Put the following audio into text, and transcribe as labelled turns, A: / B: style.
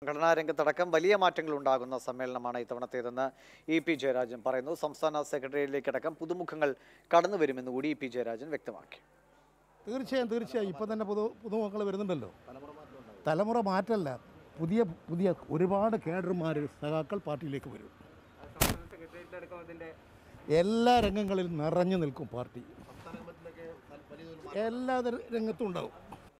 A: സംഘടനാ രംഗത്തടക്കം വലിയ മാറ്റങ്ങൾ ഉണ്ടാകുന്ന സമ്മേളനമാണ് ഇത്തവണത്തേതെന്ന് ഇ പി ജയരാജൻ പറയുന്നു. സംസ്ഥാന സെക്രട്ടേറിയറ്റിലേക്കടക്കം പുതുമുഖങ്ങൾ കടന്നു വരുമെന്ന് കൂടി ഇ പി ജയരാജൻ വ്യക്തമാക്കി.
B: തീർച്ചയായും തീർച്ചയായും. ഇപ്പം തന്നെ പുതു പുതുമുഖങ്ങൾ വരുന്നുണ്ടല്ലോ. തലമുറ മാറ്റമല്ല. പുതിയ പുതിയ ഒരുപാട് കേഡർമാർ സഖാക്കൾ പാർട്ടിയിലേക്ക് വരും. എല്ലാ രംഗങ്ങളിലും നിറഞ്ഞു നിൽക്കും പാർട്ടി. എല്ലാ രംഗത്തും ഉണ്ടാവും.